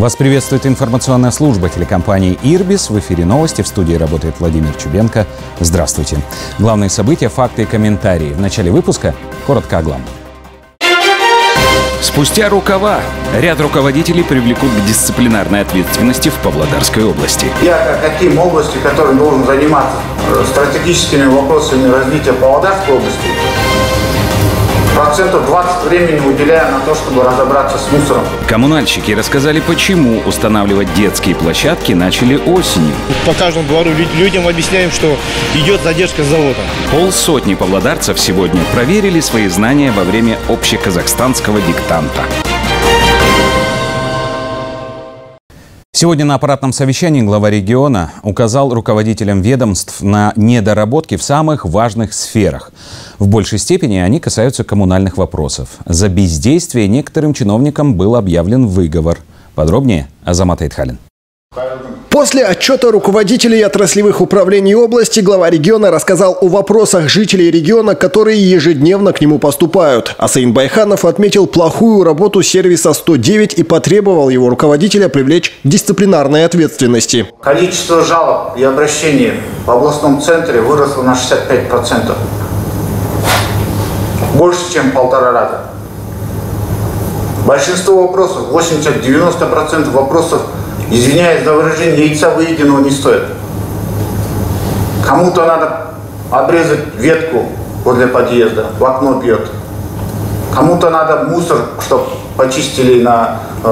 Вас приветствует информационная служба телекомпании «Ирбис». В эфире новости. В студии работает Владимир Чубенко. Здравствуйте. Главные события, факты и комментарии. В начале выпуска коротко о главном. Спустя рукава ряд руководителей привлекут к дисциплинарной ответственности в Павлодарской области. Я как каким области, которым должен заниматься э, стратегическими вопросами развития Павлодарской области, процентов 20 времени уделяя на то, чтобы разобраться с мусором. Коммунальщики рассказали, почему устанавливать детские площадки начали осенью. По каждому двору людям объясняем, что идет задержка завода. Полсотни павлодарцев сегодня проверили свои знания во время общеказахстанского диктанта. Сегодня на аппаратном совещании глава региона указал руководителям ведомств на недоработки в самых важных сферах. В большей степени они касаются коммунальных вопросов. За бездействие некоторым чиновникам был объявлен выговор. Подробнее Азамат Айтхалин. После отчета руководителей отраслевых управлений области глава региона рассказал о вопросах жителей региона, которые ежедневно к нему поступают. Асаин Байханов отметил плохую работу сервиса 109 и потребовал его руководителя привлечь к дисциплинарной ответственности. Количество жалоб и обращений в областном центре выросло на 65%. Больше, чем полтора раза. Большинство вопросов, 80-90% вопросов извиняюсь за выражение, яйца выеденного не стоит. Кому-то надо обрезать ветку возле подъезда, в окно бьет. Кому-то надо мусор, чтобы почистили на, э,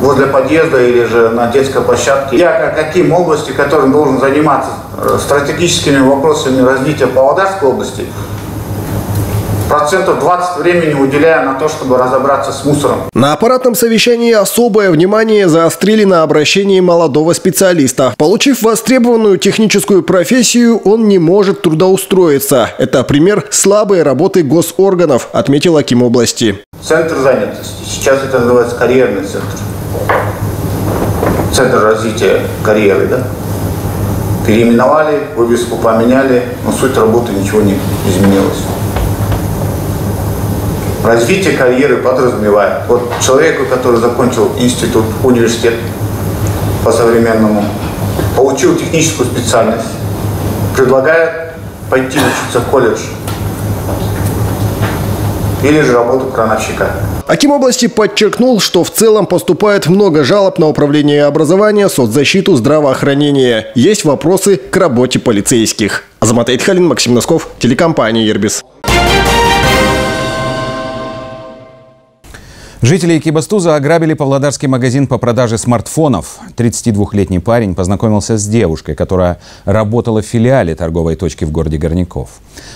возле подъезда или же на детской площадке. Я как каким области, которым должен заниматься э, стратегическими вопросами развития Павлодарской области, процентов 20 времени уделяя на то, чтобы разобраться с мусором. На аппаратном совещании особое внимание заострили на обращении молодого специалиста. Получив востребованную техническую профессию, он не может трудоустроиться. Это пример слабой работы госорганов, отметил Аким области. Центр занятости. Сейчас это называется карьерный центр. Центр развития карьеры, да? Переименовали, вывеску поменяли, но суть работы ничего не изменилось. Развитие карьеры подразумевает. Вот человеку, который закончил институт, университет по современному, получил техническую специальность, предлагает пойти учиться в колледж или же работу крановщика. Аким области подчеркнул, что в целом поступает много жалоб на управление образования, соцзащиту, здравоохранение. Есть вопросы к работе полицейских. Азамат Эйтхалин, Максим Носков, телекомпания «Ербис». Жители Кибастуза ограбили павлодарский магазин по продаже смартфонов. 32-летний парень познакомился с девушкой, которая работала в филиале торговой точки в городе Горняков.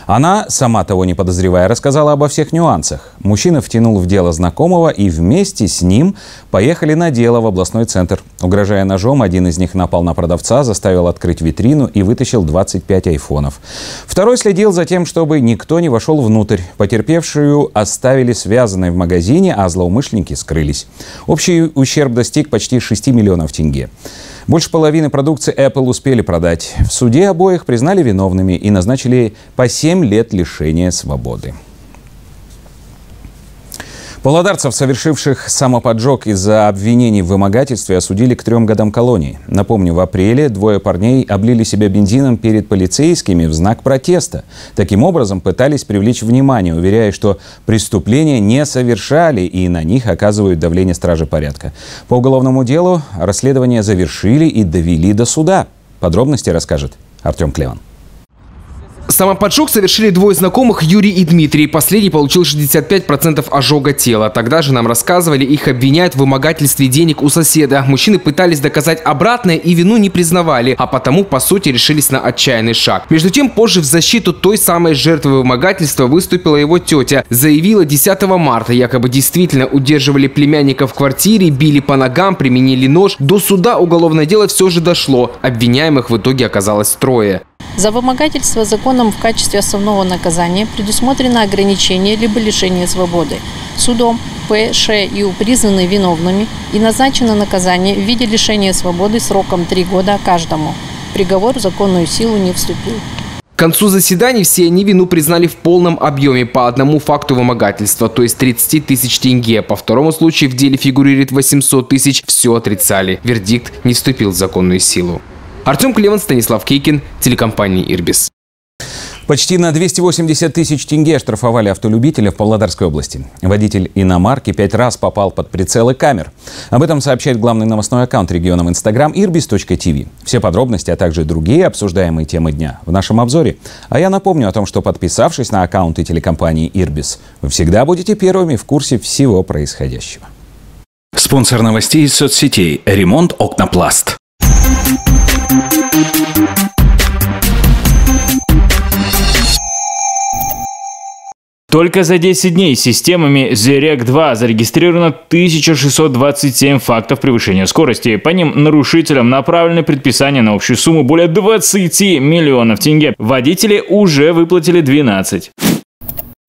Она, сама того не подозревая, рассказала обо всех нюансах. Мужчина втянул в дело знакомого и вместе с ним поехали на дело в областной центр. Угрожая ножом, один из них напал на продавца, заставил открыть витрину и вытащил 25 айфонов. Второй следил за тем, чтобы никто не вошел внутрь. Потерпевшую оставили связанной в магазине, а злоумышленники злоумышленники скрылись. Общий ущерб достиг почти 6 миллионов тенге. Больше половины продукции Apple успели продать. В суде обоих признали виновными и назначили по 7 лет лишения свободы. Павлодарцев, совершивших самоподжог из-за обвинений в вымогательстве, осудили к трем годам колонии. Напомню, в апреле двое парней облили себя бензином перед полицейскими в знак протеста. Таким образом, пытались привлечь внимание, уверяя, что преступления не совершали и на них оказывают давление стражи порядка. По уголовному делу расследование завершили и довели до суда. Подробности расскажет Артем Клеван. Самоподжог совершили двое знакомых Юрий и Дмитрий. Последний получил 65% ожога тела. Тогда же нам рассказывали, их обвиняют в вымогательстве денег у соседа. Мужчины пытались доказать обратное и вину не признавали, а потому, по сути, решились на отчаянный шаг. Между тем, позже в защиту той самой жертвы вымогательства выступила его тетя. Заявила 10 марта, якобы действительно удерживали племянника в квартире, били по ногам, применили нож. До суда уголовное дело все же дошло. Обвиняемых в итоге оказалось трое. За вымогательство законом в качестве основного наказания предусмотрено ограничение либо лишение свободы. Судом П, Ш и У признаны виновными и назначено наказание в виде лишения свободы сроком 3 года каждому. Приговор в законную силу не вступил. К концу заседаний все они вину признали в полном объеме по одному факту вымогательства, то есть 30 тысяч тенге. По второму случаю в деле фигурирует 800 тысяч. Все отрицали. Вердикт не вступил в законную силу. Артем Клеван, Станислав Кейкин, телекомпания «Ирбис». Почти на 280 тысяч тенге штрафовали автолюбителя в Павлодарской области. Водитель иномарки пять раз попал под прицелы камер. Об этом сообщает главный новостной аккаунт региона в Instagram irbis.tv. Все подробности, а также другие обсуждаемые темы дня в нашем обзоре. А я напомню о том, что подписавшись на аккаунты телекомпании Ирбис, вы всегда будете первыми в курсе всего происходящего. Спонсор новостей из соцсетей «Ремонт Окнопласт». Только за 10 дней системами ZEREC-2 зарегистрировано 1627 фактов превышения скорости. По ним нарушителям направлены предписания на общую сумму более 20 миллионов тенге. Водители уже выплатили 12.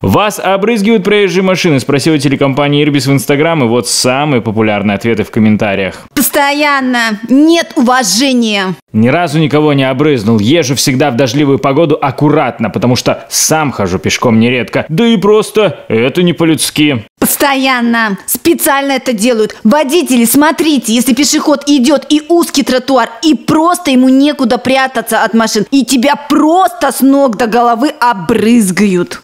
Вас обрызгивают проезжие машины, спросила телекомпания Ирбис в Инстаграм, и вот самые популярные ответы в комментариях. Постоянно. Нет уважения. Ни разу никого не обрызнул. Езжу всегда в дождливую погоду аккуратно, потому что сам хожу пешком нередко. Да и просто это не по-людски. Постоянно. Специально это делают. Водители, смотрите, если пешеход идет и узкий тротуар, и просто ему некуда прятаться от машин, и тебя просто с ног до головы обрызгают.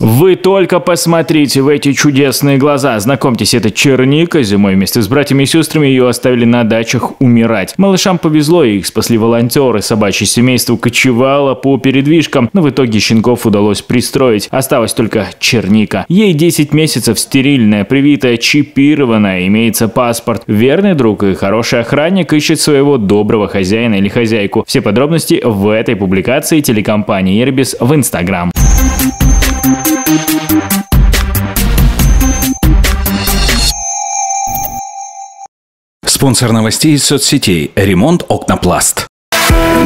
Вы только посмотрите в эти чудесные глаза. Знакомьтесь, это Черника. Зимой вместе с братьями и сестрами ее оставили на дачах умирать. Малышам повезло, их спасли волонтеры. Собачье семейство кочевало по передвижкам, но в итоге щенков удалось пристроить. Осталась только Черника. Ей 10 месяцев, стерильная, привитая, чипированная, имеется паспорт. Верный друг и хороший охранник ищет своего доброго хозяина или хозяйку. Все подробности в этой публикации телекомпании Ирбис в Инстаграм. Спонсор новостей из соцсетей «Ремонт Окнопласт».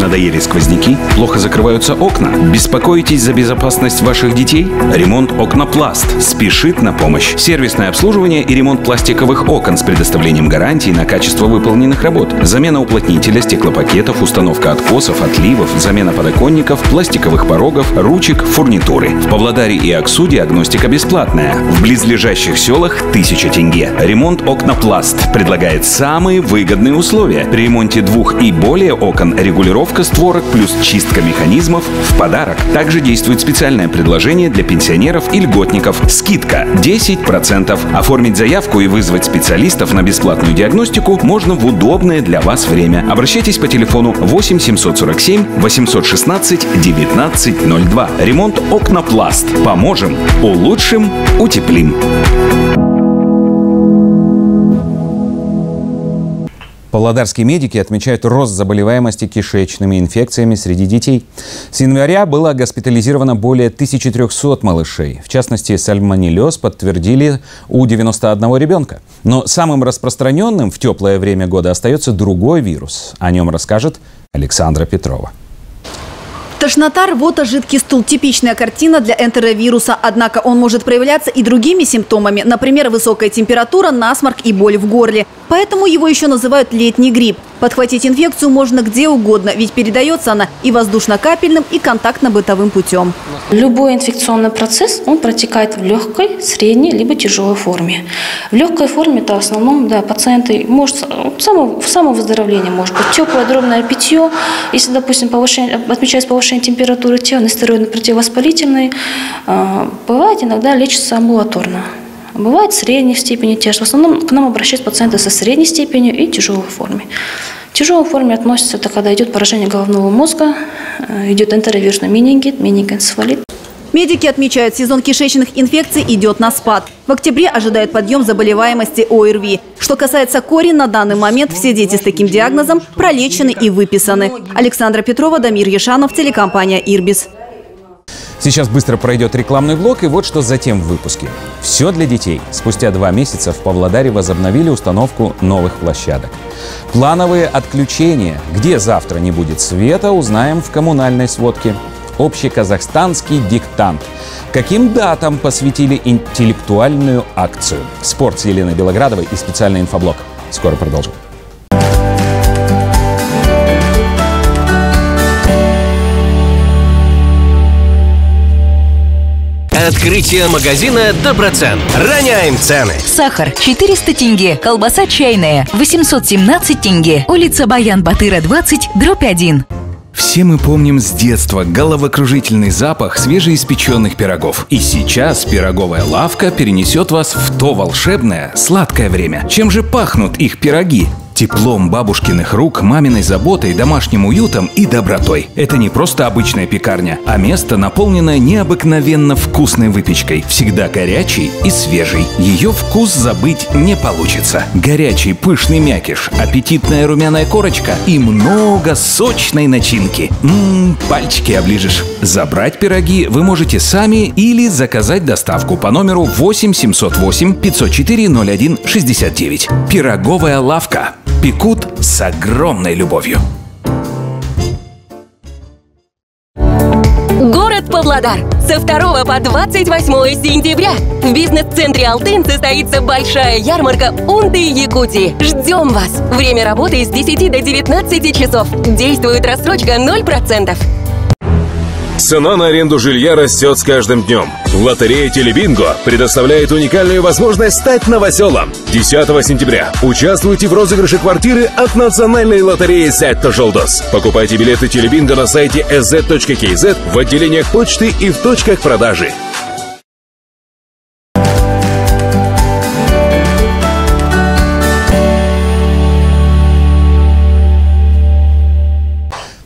Надоели сквозняки? Плохо закрываются окна? Беспокоитесь за безопасность ваших детей? Ремонт Окнопласт спешит на помощь. Сервисное обслуживание и ремонт пластиковых окон с предоставлением гарантии на качество выполненных работ. Замена уплотнителя, стеклопакетов, установка откосов, отливов, замена подоконников, пластиковых порогов, ручек, фурнитуры. В Павлодаре и Аксу диагностика бесплатная. В близлежащих селах 1000 тенге. Ремонт Окнопласт предлагает самые выгодные условия. При ремонте двух и более окон регулировка створок плюс чистка механизмов в подарок. Также действует специальное предложение для пенсионеров и льготников. Скидка 10%. Оформить заявку и вызвать специалистов на бесплатную диагностику можно в удобное для вас время. Обращайтесь по телефону 8 747 816 1902. Ремонт Окнопласт. Поможем, улучшим, утеплим. Павлодарские медики отмечают рост заболеваемости кишечными инфекциями среди детей. С января было госпитализировано более 1300 малышей. В частности, сальмонеллез подтвердили у 91 ребенка. Но самым распространенным в теплое время года остается другой вирус. О нем расскажет Александра Петрова. Тошнота, рвота, жидкий стул – типичная картина для энтеровируса. Однако он может проявляться и другими симптомами. Например, высокая температура, насморк и боль в горле. Поэтому его еще называют летний грипп. Подхватить инфекцию можно где угодно, ведь передается она и воздушно-капельным, и контактно-бытовым путем. Любой инфекционный процесс, он протекает в легкой, средней, либо тяжелой форме. В легкой форме это в основном да, пациенты, может, само, самовыздоровление может быть, теплое, дробное питье, если, допустим, повышение, отмечается повышение температуры тела, нестероидно противовоспалительный, э, бывает иногда лечится амбулаторно. Бывает средней степени тяж. В основном к нам обращаются пациенты со средней степенью и тяжелой форме. В тяжелой форме относится это, когда идет поражение головного мозга, э, идет энтеровирусный менингит, менингоэнцефалит. Медики отмечают, сезон кишечных инфекций идет на спад. В октябре ожидает подъем заболеваемости ОРВИ. Что касается кори, на данный момент все дети с таким диагнозом пролечены и выписаны. Александра Петрова, Дамир Ешанов, телекомпания «Ирбис». Сейчас быстро пройдет рекламный блок, и вот что затем в выпуске. Все для детей. Спустя два месяца в Павлодаре возобновили установку новых площадок. Плановые отключения. Где завтра не будет света, узнаем в коммунальной сводке. «Общеказахстанский диктант». Каким датам посвятили интеллектуальную акцию? Спорт с Еленой Белоградовой и специальный инфоблог. Скоро продолжим. Открытие магазина «Доброцен». Роняем цены. Сахар 400 тенге, колбаса чайная 817 тенге. Улица Баян-Батыра 20, дробь 1. Все мы помним с детства головокружительный запах свежеиспеченных пирогов. И сейчас пироговая лавка перенесет вас в то волшебное, сладкое время. Чем же пахнут их пироги? Теплом бабушкиных рук, маминой заботой, домашним уютом и добротой. Это не просто обычная пекарня, а место, наполненное необыкновенно вкусной выпечкой. Всегда горячей и свежей. Ее вкус забыть не получится. Горячий пышный мякиш, аппетитная румяная корочка и много сочной начинки. Ммм, пальчики оближешь. Забрать пироги вы можете сами или заказать доставку по номеру 8 708 504 01 69. Пироговая лавка пекут с огромной любовью. Город Павлодар. Со 2 по 28 сентября в бизнес-центре «Алтын» состоится большая ярмарка «Унты Якутии». Ждем вас! Время работы с 10 до 19 часов. Действует рассрочка 0%. Цена на аренду жилья растет с каждым днем. Лотерея Телебинго предоставляет уникальную возможность стать новоселом. 10 сентября участвуйте в розыгрыше квартиры от национальной лотереи «Сетто Жолдос». Покупайте билеты Телебинго на сайте sz.kz в отделениях почты и в точках продажи.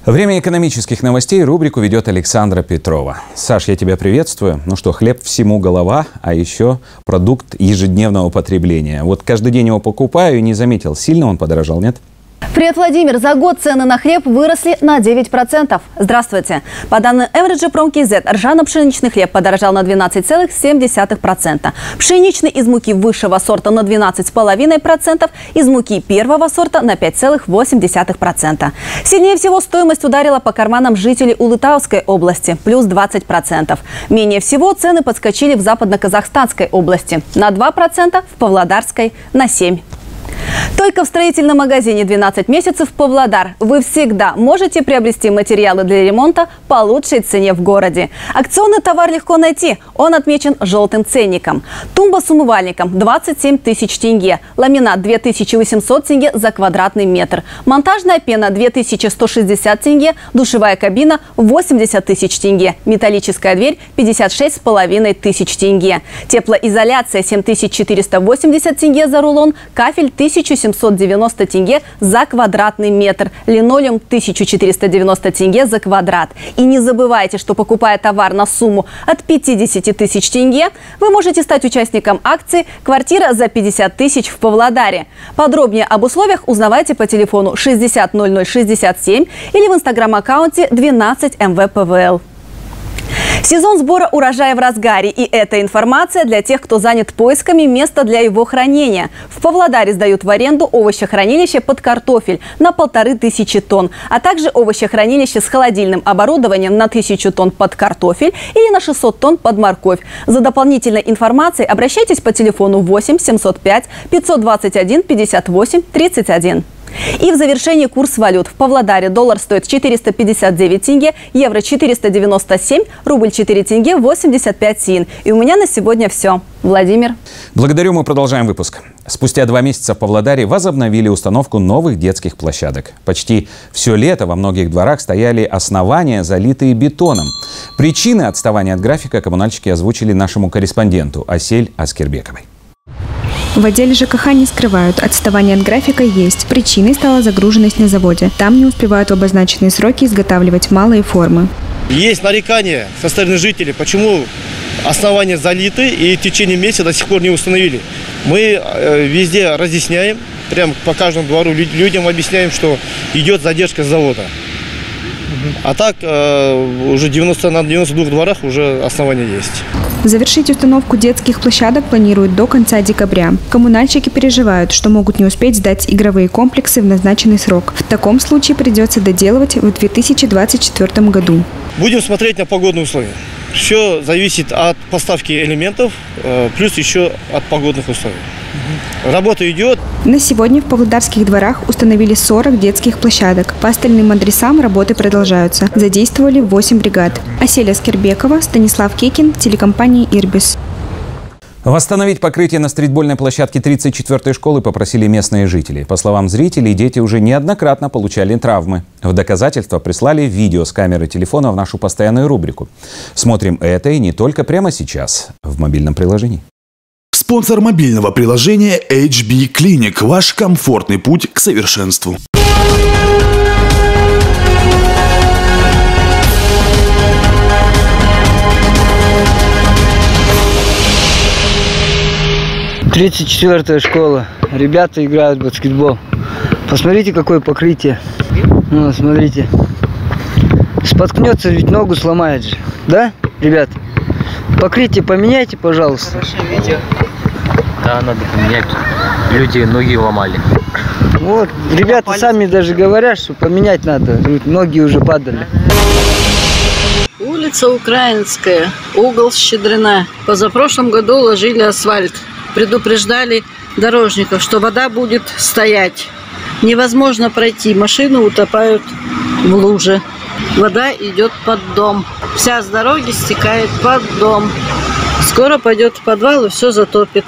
Время экономических новостей рубрику ведет Александра Петрова. Саш, я тебя приветствую. Ну что, хлеб всему голова, а еще продукт ежедневного потребления. Вот каждый день его покупаю и не заметил, сильно он подорожал, нет? Привет, Владимир. За год цены на хлеб выросли на 9%. Здравствуйте. По данным Average PromKZ, ржано-пшеничный хлеб подорожал на 12,7%. Пшеничный из муки высшего сорта на 12,5%, из муки первого сорта на 5,8%. Сильнее всего стоимость ударила по карманам жителей Улытауской области – плюс 20%. Менее всего цены подскочили в западно-казахстанской области – на 2%, в Павлодарской – на 7%. Только в строительном магазине 12 месяцев Павлодар вы всегда можете приобрести материалы для ремонта по лучшей цене в городе. Акционный товар легко найти. Он отмечен желтым ценником. Тумба с умывальником 27 тысяч тенге. Ламинат 2800 тенге за квадратный метр. Монтажная пена 2160 тенге. Душевая кабина 80 тысяч тенге. Металлическая дверь 56 с половиной тысяч тенге. Теплоизоляция 7480 тенге за рулон. Кафель 1790 тенге за квадратный метр. Линолеум 1490 тенге за квадрат. И не забывайте, что покупая товар на сумму от 50 тысяч тенге, вы можете стать участником акции «Квартира за 50 тысяч в Павлодаре». Подробнее об условиях узнавайте по телефону 60 0067 или в инстаграм-аккаунте 12 МВПВЛ. Сезон сбора урожая в разгаре, и эта информация для тех, кто занят поисками места для его хранения. В Павлодаре сдают в аренду овощехранилище под картофель на полторы тысячи тонн, а также овощехранилище с холодильным оборудованием на тысячу тонн под картофель или на 600 тонн под морковь. За дополнительной информацией обращайтесь по телефону 8 705 521 58 31. И в завершении курс валют. В Павлодаре доллар стоит 459 тенге, евро 497, рубль 4 тенге 85 син. И у меня на сегодня все. Владимир. Благодарю, мы продолжаем выпуск. Спустя два месяца в Павлодаре возобновили установку новых детских площадок. Почти все лето во многих дворах стояли основания, залитые бетоном. Причины отставания от графика коммунальщики озвучили нашему корреспонденту Асель Аскербековой. В отделе ЖКХ не скрывают, отставание от графика есть. Причиной стала загруженность на заводе. Там не успевают в обозначенные сроки изготавливать малые формы. Есть нарекания со стороны жителей, почему основания залиты и в течение месяца до сих пор не установили. Мы э, везде разъясняем, прям по каждому двору людям объясняем, что идет задержка с завода. А так э, уже 90, на 92 дворах уже основания есть. Завершить установку детских площадок планируют до конца декабря. Коммунальщики переживают, что могут не успеть сдать игровые комплексы в назначенный срок. В таком случае придется доделывать в 2024 году. Будем смотреть на погодные условия. Все зависит от поставки элементов, э, плюс еще от погодных условий. Работа идет. На сегодня в Павлодарских дворах установили 40 детских площадок. По остальным адресам работы продолжаются. Задействовали 8 бригад. Аселя Скирбекова, Станислав Кекин, телекомпания «Ирбис». Восстановить покрытие на стритбольной площадке 34-й школы попросили местные жители. По словам зрителей, дети уже неоднократно получали травмы. В доказательство прислали видео с камеры телефона в нашу постоянную рубрику. Смотрим это и не только прямо сейчас в мобильном приложении. Спонсор мобильного приложения HB Clinic. Ваш комфортный путь к совершенству. Тридцать четвертая школа. Ребята играют в баскетбол. Посмотрите, какое покрытие. Ну, смотрите. Споткнется, ведь ногу сломает же. Да, ребят? Покрытие поменяйте, пожалуйста. Хорошее видео. Да, надо поменять. Люди ноги ломали. Вот, ребята сами даже говорят, что поменять надо. Ноги уже падали. Улица Украинская, угол Щедрина. Позапрошлом году ложили асфальт. Предупреждали дорожников, что вода будет стоять. Невозможно пройти, машины утопают в луже. Вода идет под дом. Вся с дороги стекает под дом. Скоро пойдет в подвал и все затопит.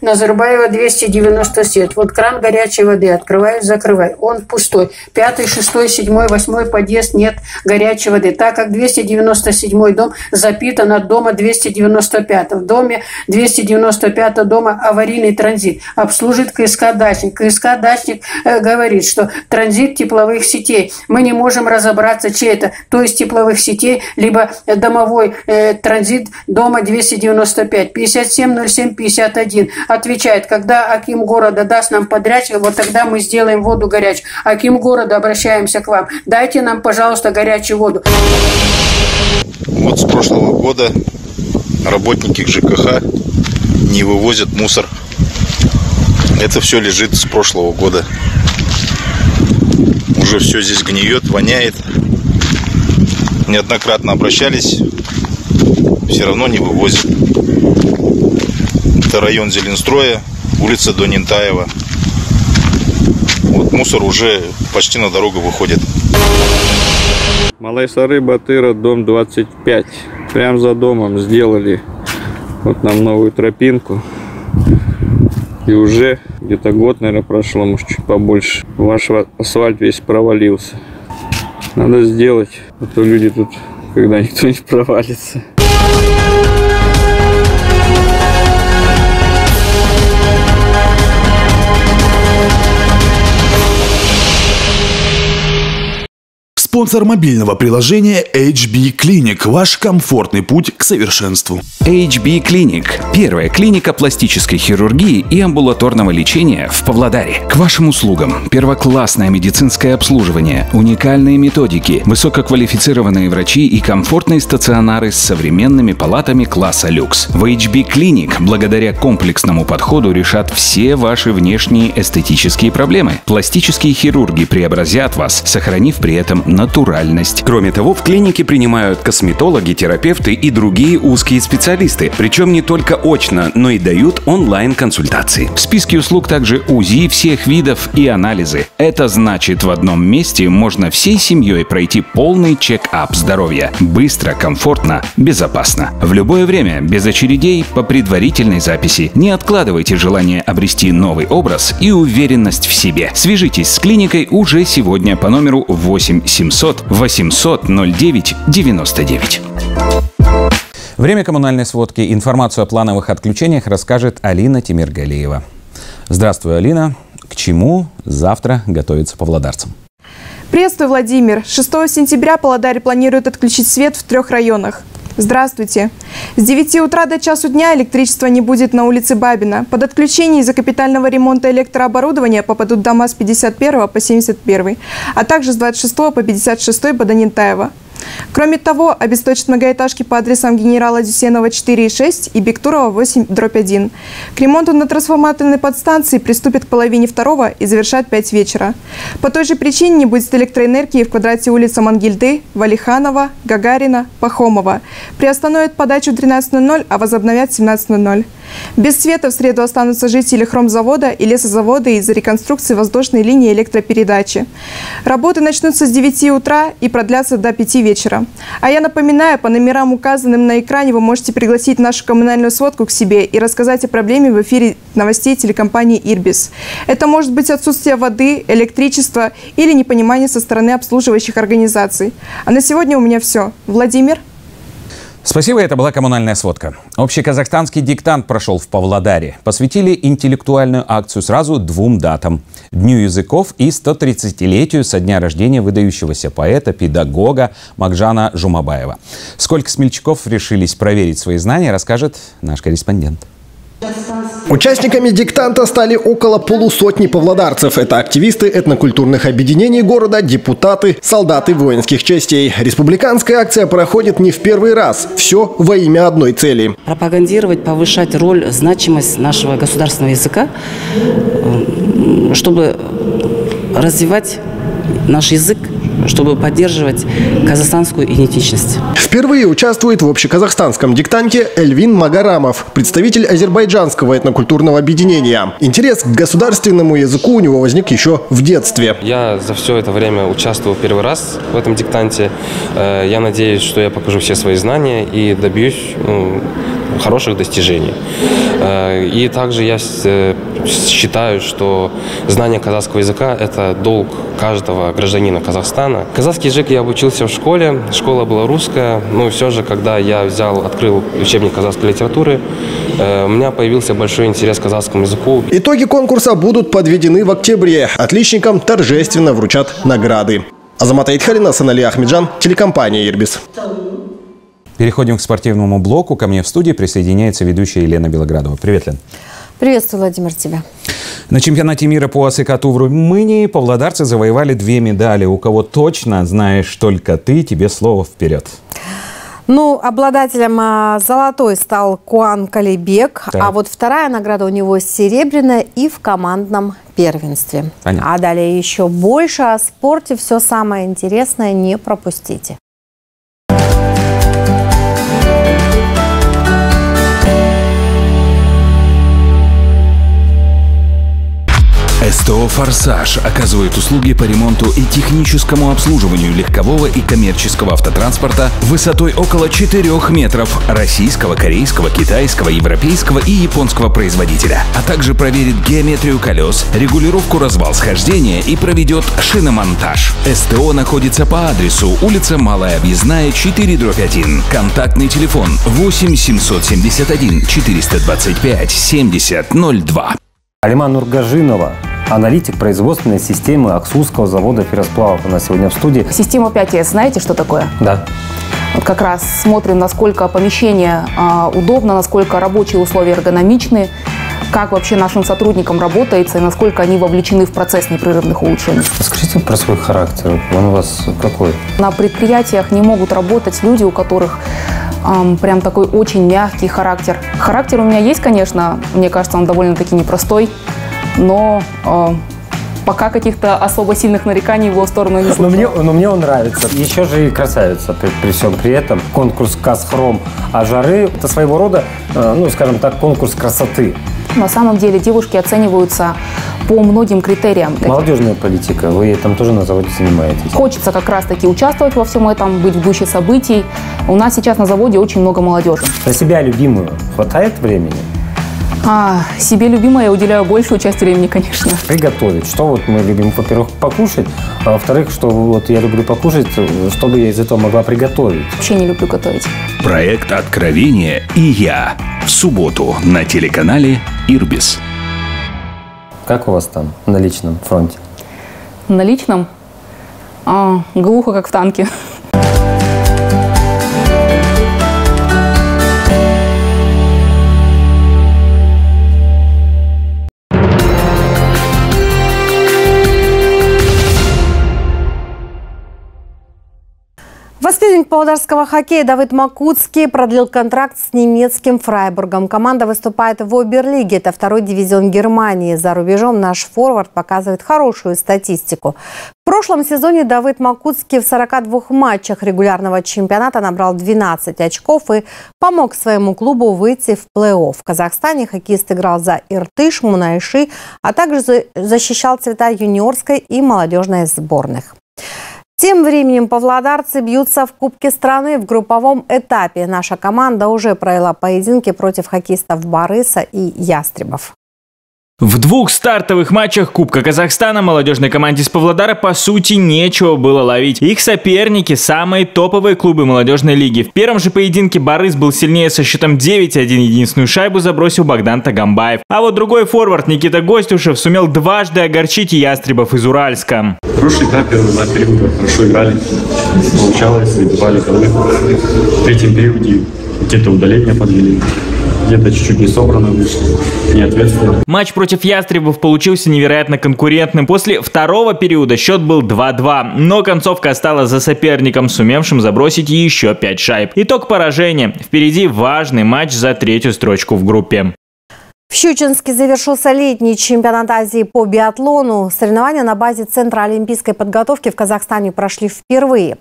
Назарбаева 297. Вот кран горячей воды. Открываю, закрываю. Он пустой. Пятый, шестой, седьмой, восьмой подъезд нет горячей воды. Так как 297 дом запитан от дома 295. В доме 295 дома аварийный транзит. Обслужит КСК «Дачник». КСК «Дачник» э, говорит, что транзит тепловых сетей. Мы не можем разобраться, чей это. То есть тепловых сетей, либо домовой э, транзит дома 295. 5707 51 отвечает, когда Аким города даст нам подрядчик, вот тогда мы сделаем воду горячую. Аким города, обращаемся к вам. Дайте нам, пожалуйста, горячую воду. Вот с прошлого года работники ЖКХ не вывозят мусор. Это все лежит с прошлого года. Уже все здесь гниет, воняет. Неоднократно обращались, все равно не вывозят. Это район Зеленстроя, улица Донинтаева. Вот мусор уже почти на дорогу выходит. Малайсары Батыра, дом 25. Прям за домом сделали вот нам новую тропинку. И уже где-то год, наверное, прошло, может, чуть побольше. Ваш асфальт весь провалился. Надо сделать, а то люди тут, когда никто не провалится. Спонсор мобильного приложения HB Clinic. Ваш комфортный путь к совершенству. HB Clinic – первая клиника пластической хирургии и амбулаторного лечения в Павлодаре. К вашим услугам первоклассное медицинское обслуживание, уникальные методики, высококвалифицированные врачи и комфортные стационары с современными палатами класса люкс. В HB Clinic благодаря комплексному подходу решат все ваши внешние эстетические проблемы. Пластические хирурги преобразят вас, сохранив при этом натуральность. Кроме того, в клинике принимают косметологи, терапевты и другие узкие специалисты. Причем не только очно, но и дают онлайн-консультации. В списке услуг также УЗИ всех видов и анализы. Это значит, в одном месте можно всей семьей пройти полный чек-ап здоровья. Быстро, комфортно, безопасно. В любое время, без очередей, по предварительной записи. Не откладывайте желание обрести новый образ и уверенность в себе. Свяжитесь с клиникой уже сегодня по номеру 8 700 800 09 99. Время коммунальной сводки. Информацию о плановых отключениях расскажет Алина Тимиргалиева. Здравствуй, Алина. К чему завтра готовится павлодарцам? Приветствую, Владимир. 6 сентября Павлодарь планирует отключить свет в трех районах. Здравствуйте. С 9 утра до часу дня электричества не будет на улице Бабина. Под отключение из-за капитального ремонта электрооборудования попадут дома с 51 по 71, а также с 26 по 56 по Данинтаева. Кроме того, обесточат многоэтажки по адресам генерала Дюсенова 4 и 6 и Бектурова 8 дробь 1. К ремонту на трансформаторной подстанции приступят к половине второго и завершат 5 вечера. По той же причине не будет электроэнергии в квадрате улица Мангильды, Валиханова, Гагарина, Пахомова. Приостановят подачу в 13.00, а возобновят в 17.00. Без света в среду останутся жители хромзавода и лесозавода из-за реконструкции воздушной линии электропередачи. Работы начнутся с 9 утра и продлятся до 5 вечера. А я напоминаю, по номерам, указанным на экране, вы можете пригласить нашу коммунальную сводку к себе и рассказать о проблеме в эфире новостей телекомпании «Ирбис». Это может быть отсутствие воды, электричества или непонимание со стороны обслуживающих организаций. А на сегодня у меня все. Владимир? Спасибо, это была коммунальная сводка. Общеказахстанский диктант прошел в Павлодаре. Посвятили интеллектуальную акцию сразу двум датам. Дню языков и 130-летию со дня рождения выдающегося поэта, педагога Макжана Жумабаева. Сколько смельчаков решились проверить свои знания, расскажет наш корреспондент. Участниками диктанта стали около полусотни павлодарцев. Это активисты этнокультурных объединений города, депутаты, солдаты воинских частей. Республиканская акция проходит не в первый раз. Все во имя одной цели. Пропагандировать, повышать роль, значимость нашего государственного языка, э, чтобы развивать наш язык чтобы поддерживать казахстанскую идентичность. Впервые участвует в общеказахстанском диктанте Эльвин Магарамов, представитель азербайджанского этнокультурного объединения. Интерес к государственному языку у него возник еще в детстве. Я за все это время участвовал первый раз в этом диктанте. Э, я надеюсь, что я покажу все свои знания и добьюсь ну, хороших достижений. Э, и также я э, считаю, что знание казахского языка – это долг каждого гражданина Казахстана. Казахский язык я обучился в школе, школа была русская, но все же, когда я взял, открыл учебник казахской литературы, э, у меня появился большой интерес к казахскому языку. Итоги конкурса будут подведены в октябре. Отличникам торжественно вручат награды. Азамат Айтхарина, Санали Ахмеджан, телекомпания «Ирбис». Переходим к спортивному блоку. Ко мне в студии присоединяется ведущая Елена Белоградова. Привет, Лен. Приветствую, Владимир, тебя. На чемпионате мира по асыкату в Румынии павлодарцы завоевали две медали. У кого точно знаешь только ты, тебе слово вперед. Ну, обладателем а, золотой стал Куан Калибек, так. а вот вторая награда у него серебряная и в командном первенстве. Понятно. А далее еще больше о спорте. Все самое интересное не пропустите. СТО «Форсаж» оказывает услуги по ремонту и техническому обслуживанию легкового и коммерческого автотранспорта высотой около 4 метров российского, корейского, китайского, европейского и японского производителя, а также проверит геометрию колес, регулировку развал схождения и проведет шиномонтаж. СТО находится по адресу улица Малая Объездная, 4 дробь 1. Контактный телефон 8 771 425 70 02. Алима Нургажинова аналитик производственной системы Аксусского завода ферросплавов. У нас сегодня в студии. Система 5С, знаете, что такое? Да. Вот как раз смотрим, насколько помещение э, удобно, насколько рабочие условия эргономичны, как вообще нашим сотрудникам работается и насколько они вовлечены в процесс непрерывных улучшений. Расскажите про свой характер. Он у вас какой? На предприятиях не могут работать люди, у которых эм, прям такой очень мягкий характер. Характер у меня есть, конечно, мне кажется, он довольно-таки непростой но э, пока каких-то особо сильных нареканий в его сторону не слышал. Но мне, но мне он нравится. Еще же и красавица при, при всем при этом. Конкурс Касхром а жары – это своего рода, э, ну, скажем так, конкурс красоты. На самом деле девушки оцениваются по многим критериям. Молодежная политика, вы там тоже на заводе занимаетесь. Хочется как раз-таки участвовать во всем этом, быть в гуще событий. У нас сейчас на заводе очень много молодежи. На себя любимую хватает времени? А, себе любимое я уделяю большую часть времени, конечно. Приготовить. Что вот мы любим, во-первых, покушать, а во-вторых, что вот я люблю покушать, что бы я из этого могла приготовить. Вообще не люблю готовить. Проект «Откровение» и я. В субботу на телеканале «Ирбис». Как у вас там на личном фронте? На личном? А, глухо, как в танке. Спортсмен павлодарского хоккея Давид Макутский продлил контракт с немецким Фрайбургом. Команда выступает в Оберлиге. Это второй дивизион Германии. За рубежом наш форвард показывает хорошую статистику. В прошлом сезоне Давид Макутский в 42 матчах регулярного чемпионата набрал 12 очков и помог своему клубу выйти в плей-офф. В Казахстане хоккеист играл за Иртыш, Мунайши, а также защищал цвета юниорской и молодежной сборных. Тем временем павлодарцы бьются в Кубке страны в групповом этапе. Наша команда уже провела поединки против хоккеистов Барыса и Ястребов. В двух стартовых матчах Кубка Казахстана молодежной команде из Павлодара по сути нечего было ловить. Их соперники – самые топовые клубы молодежной лиги. В первом же поединке Борис был сильнее со счетом 9-1. Единственную шайбу забросил Богдан Тагамбаев. А вот другой форвард Никита Гостюшев сумел дважды огорчить ястребов из Уральска. Прошлый этап первые два периода хорошо играли. Получалось, забивали голы. В третьем периоде где-то удаления подвели где-то чуть-чуть не собрано вышло, не ответственно. Матч против Ястребов получился невероятно конкурентным. После второго периода счет был 2-2, но концовка осталась за соперником, сумевшим забросить еще 5 шайб. Итог поражения. Впереди важный матч за третью строчку в группе. В Щучинске завершился летний чемпионат Азии по биатлону. Соревнования на базе Центра олимпийской подготовки в Казахстане прошли впервые.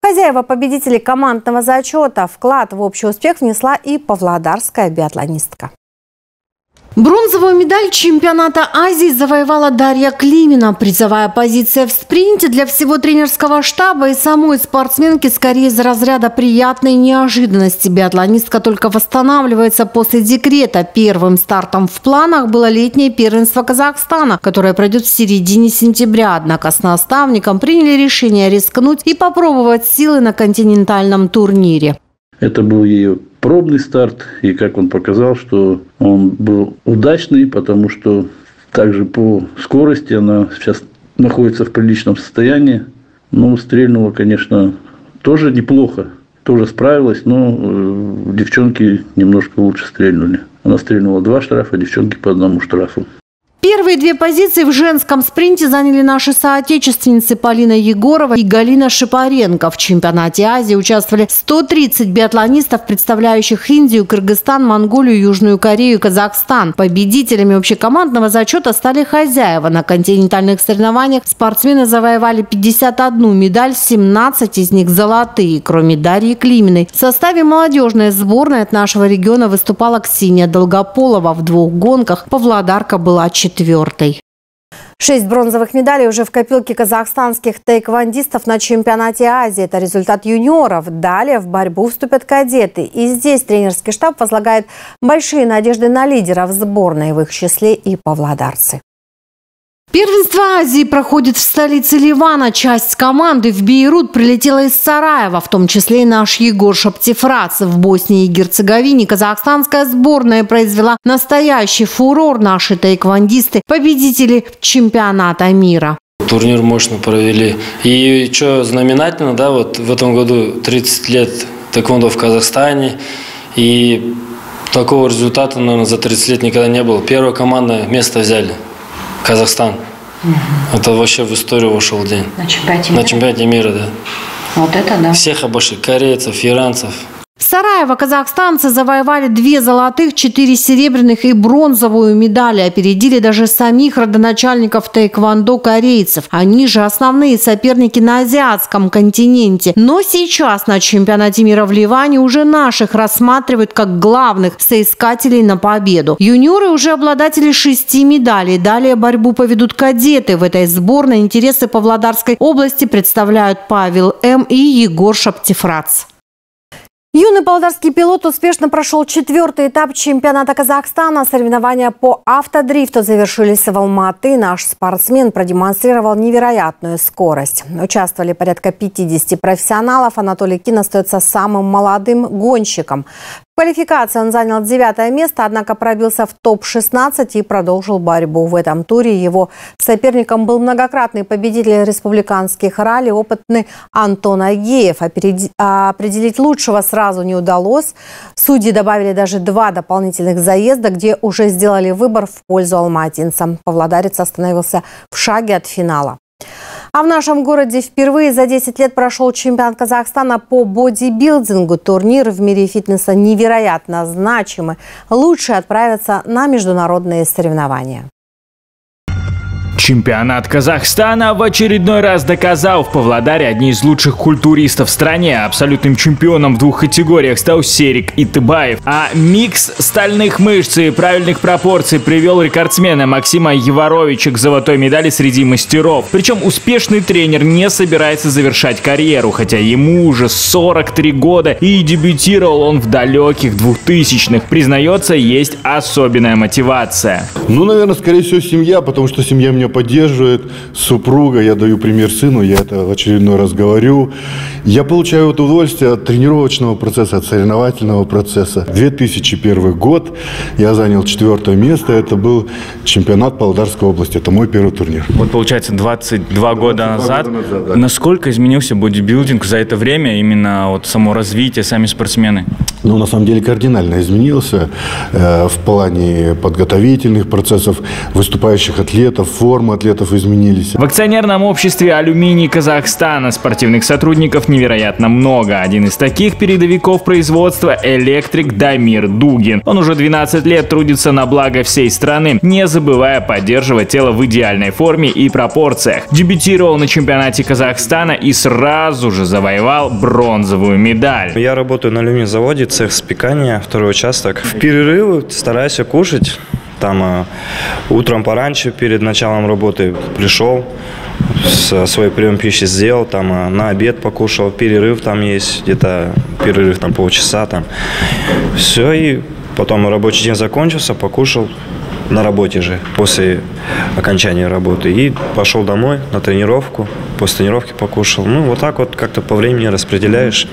Хозяева победителей командного зачета вклад в общий успех внесла и павлодарская биатлонистка. Бронзовую медаль чемпионата Азии завоевала Дарья Климина. Призовая позиция в спринте для всего тренерского штаба и самой спортсменки скорее из разряда приятной неожиданности. Биатлонистка только восстанавливается после декрета. Первым стартом в планах было летнее первенство Казахстана, которое пройдет в середине сентября. Однако с наставником приняли решение рискнуть и попробовать силы на континентальном турнире. Это был ее пробный старт, и как он показал, что он был удачный, потому что также по скорости она сейчас находится в приличном состоянии. Ну, стрельнула, конечно, тоже неплохо, тоже справилась, но э, девчонки немножко лучше стрельнули. Она стрельнула два штрафа, девчонки по одному штрафу. Первые две позиции в женском спринте заняли наши соотечественницы Полина Егорова и Галина Шипаренко. В чемпионате Азии участвовали 130 биатлонистов, представляющих Индию, Кыргызстан, Монголию, Южную Корею и Казахстан. Победителями общекомандного зачета стали хозяева. На континентальных соревнованиях спортсмены завоевали 51 медаль, 17 из них золотые, кроме Дарьи Климиной. В составе молодежной сборной от нашего региона выступала Ксения Долгополова. В двух гонках Павлодарка была четвертой четвертой. Шесть бронзовых медалей уже в копилке казахстанских тайквандистов на чемпионате Азии. Это результат юниоров. Далее в борьбу вступят кадеты. И здесь тренерский штаб возлагает большие надежды на лидеров сборной, в их числе и павлодарцы. Первенство Азии проходит в столице Ливана. Часть команды в Бейрут прилетела из Сараева, в том числе и наш Егор Шаптифрац. В Боснии и Герцеговине казахстанская сборная произвела настоящий фурор. Наши тайквандисты – победители чемпионата мира. Турнир мощно провели. И что знаменательно, да, вот в этом году 30 лет тэквондо в Казахстане. И такого результата, наверное, за 30 лет никогда не было. Первая команда место взяли. Казахстан. Угу. Это вообще в историю вошел день. На чемпионате мира? На чемпионате мира, да. Вот это да. Всех обошли, корейцев, иранцев, Сараево казахстанцы завоевали две золотых, четыре серебряных и бронзовую медали. Опередили даже самих родоначальников тайквандо корейцев. Они же основные соперники на азиатском континенте. Но сейчас на чемпионате мира в Ливане уже наших рассматривают как главных соискателей на победу. Юниоры уже обладатели шести медалей. Далее борьбу поведут кадеты. В этой сборной интересы Павлодарской области представляют Павел М. и Егор Шаптифрац. Юный полдарский пилот успешно прошел четвертый этап чемпионата Казахстана. Соревнования по автодрифту завершились в Алматы. Наш спортсмен продемонстрировал невероятную скорость. Участвовали порядка 50 профессионалов. Анатолий Кин остается самым молодым гонщиком. В квалификации он занял девятое место, однако пробился в топ-16 и продолжил борьбу. В этом туре его соперником был многократный победитель республиканских ралли, опытный Антон Агеев. Определить лучшего сразу не удалось. Судьи добавили даже два дополнительных заезда, где уже сделали выбор в пользу алматинца. Павлодарец остановился в шаге от финала. А в нашем городе впервые за 10 лет прошел чемпионат Казахстана по бодибилдингу. Турнир в мире фитнеса невероятно значимый. Лучше отправиться на международные соревнования. Чемпионат Казахстана в очередной раз доказал в Павлодаре одни из лучших культуристов в стране. Абсолютным чемпионом в двух категориях стал Серик Итыбаев. А микс стальных мышц и правильных пропорций привел рекордсмена Максима Еворовича к золотой медали среди мастеров. Причем успешный тренер не собирается завершать карьеру, хотя ему уже 43 года и дебютировал он в далеких двухтысячных. Признается, есть особенная мотивация. Ну, наверное, скорее всего, семья, потому что семья меня поддерживает, супруга, я даю пример сыну, я это в очередной раз говорю. Я получаю вот удовольствие от тренировочного процесса, от соревновательного процесса. 2001 год, я занял четвертое место, это был чемпионат Павлодарской области, это мой первый турнир. Вот получается 22 года назад. Года назад да. Насколько изменился бодибилдинг за это время, именно вот само развитие, сами спортсмены? Ну, на самом деле кардинально изменился э, в плане подготовительных процессов, выступающих атлетов, форм атлетов изменились. В акционерном обществе «Алюминий Казахстана» спортивных сотрудников невероятно много. Один из таких передовиков производства – электрик Дамир Дугин. Он уже 12 лет трудится на благо всей страны, не забывая поддерживать тело в идеальной форме и пропорциях. Дебютировал на чемпионате Казахстана и сразу же завоевал бронзовую медаль. Я работаю на алюминий-заводе, цех спекания, второй участок. В перерывы стараюсь кушать там а, утром пораньше, перед началом работы пришел, свой прием пищи сделал, там а, на обед покушал, перерыв там есть, где-то перерыв там полчаса там. Все, и потом рабочий день закончился, покушал, на работе же, после окончания работы. И пошел домой на тренировку. После тренировки покушал. Ну, вот так вот как-то по времени распределяешь.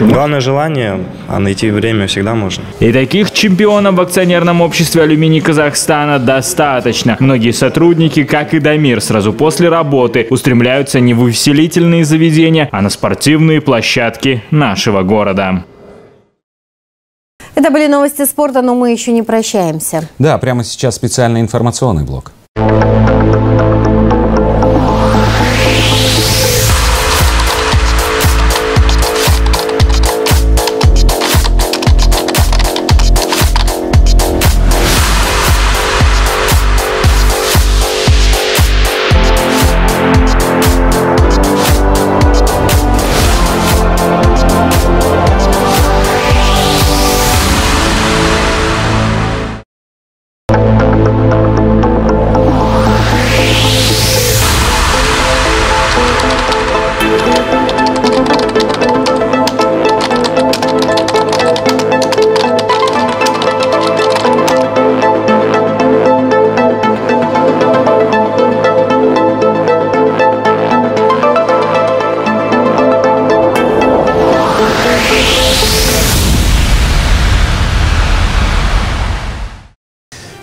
Главное желание, а найти время всегда можно. И таких чемпионов в акционерном обществе «Алюминий Казахстана» достаточно. Многие сотрудники, как и Дамир, сразу после работы устремляются не в увеселительные заведения, а на спортивные площадки нашего города. Это были новости спорта, но мы еще не прощаемся. Да, прямо сейчас специальный информационный блок.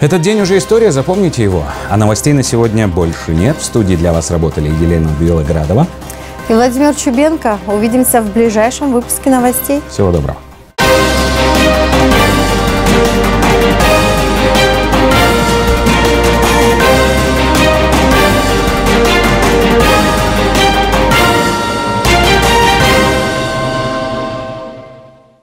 Этот день уже история, запомните его. А новостей на сегодня больше нет. В студии для вас работали Елена Белоградова и Владимир Чубенко. Увидимся в ближайшем выпуске новостей. Всего доброго.